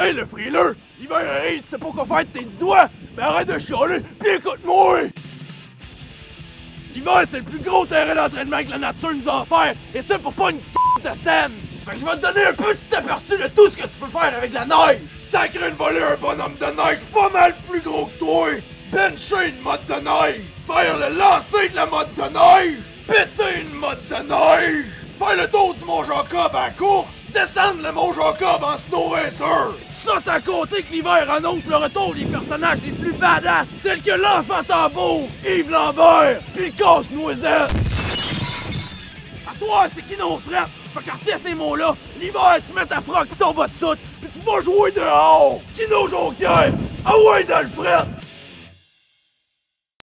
Hey le frileux! L'hiver arrive, tu sais pas quoi faire de tes doigts! Mais arrête de chialer, pis écoute-moi! L'hiver, c'est le plus gros terrain d'entraînement que la nature nous a offert, et ça pour pas une de scène! Fait que je vais te donner un petit aperçu de tout ce que tu peux faire avec la neige! Sacrer une un bonhomme de neige pas mal plus gros que toi! Bencher une mode de neige! Faire le lancer de la mode de neige! Péter une mode de neige! Faire le tour du Mont Jacob en course! Descendre le Mont Jacob en snow racer! Ça, à compter que l'hiver annonce le retour des personnages les plus badass, tels que l'enfant tambour, Yves Lambert, le casse-noisette! À soir, c'est qui nos frappes? Fait à ces mots-là, l'hiver, tu mets ta froc ton bas de soute, pis tu vas jouer dehors! Kino Joker! Ah ouais, dans!